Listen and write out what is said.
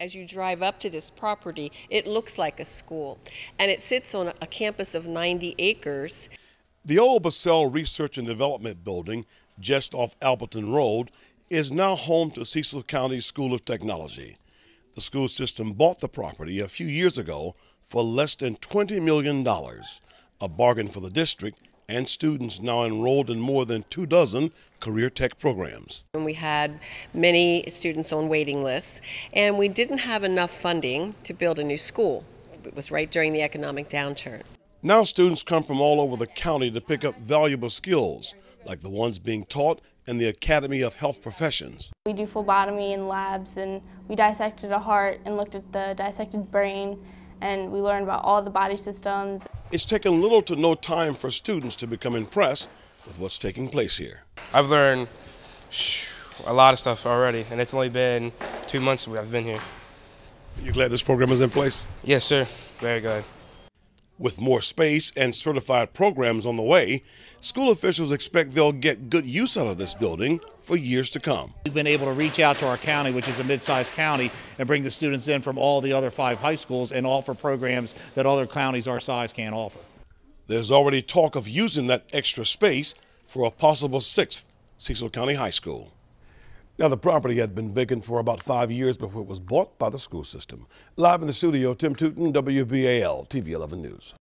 As you drive up to this property, it looks like a school, and it sits on a campus of 90 acres. The old Bassel Research and Development Building, just off Appleton Road, is now home to Cecil County School of Technology. The school system bought the property a few years ago for less than $20 million, a bargain for the district and students now enrolled in more than two dozen career tech programs. And we had many students on waiting lists, and we didn't have enough funding to build a new school. It was right during the economic downturn. Now, students come from all over the county to pick up valuable skills, like the ones being taught in the Academy of Health Professions. We do phlebotomy in labs, and we dissected a heart and looked at the dissected brain, and we learned about all the body systems. It's taken little to no time for students to become impressed with what's taking place here. I've learned a lot of stuff already, and it's only been two months I've been here. You glad this program is in place? Yes, sir. Very good. With more space and certified programs on the way, school officials expect they'll get good use out of this building for years to come. We've been able to reach out to our county, which is a mid-sized county, and bring the students in from all the other five high schools and offer programs that other counties our size can't offer. There's already talk of using that extra space for a possible sixth Cecil County High School. Now, the property had been vacant for about five years before it was bought by the school system. Live in the studio, Tim Tooten, WBAL TV 11 News.